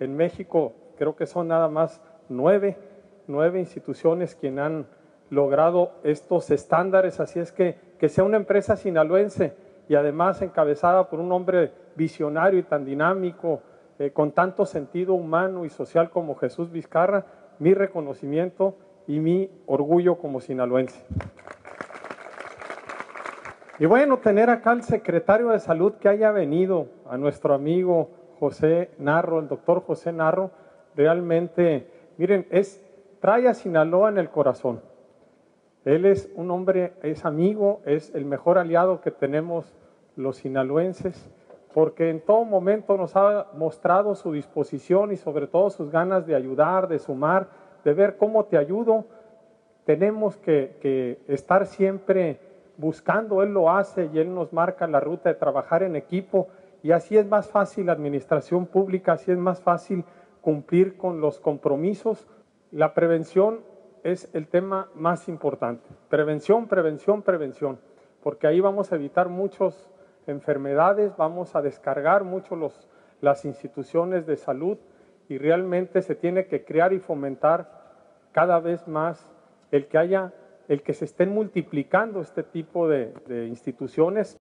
En México creo que son nada más nueve, nueve instituciones quienes han logrado estos estándares, así es que que sea una empresa sinaloense y además encabezada por un hombre visionario y tan dinámico, eh, con tanto sentido humano y social como Jesús Vizcarra, mi reconocimiento y mi orgullo como sinaloense. Y bueno, tener acá al secretario de salud que haya venido, a nuestro amigo José Narro, el doctor José Narro, realmente, miren, es, trae a Sinaloa en el corazón. Él es un hombre, es amigo, es el mejor aliado que tenemos los sinaloenses, porque en todo momento nos ha mostrado su disposición y sobre todo sus ganas de ayudar, de sumar, de ver cómo te ayudo. Tenemos que, que estar siempre buscando, Él lo hace y Él nos marca la ruta de trabajar en equipo y así es más fácil la administración pública, así es más fácil cumplir con los compromisos. La prevención es el tema más importante. Prevención, prevención, prevención, porque ahí vamos a evitar muchas enfermedades, vamos a descargar mucho los, las instituciones de salud y realmente se tiene que crear y fomentar cada vez más el que haya, el que se estén multiplicando este tipo de, de instituciones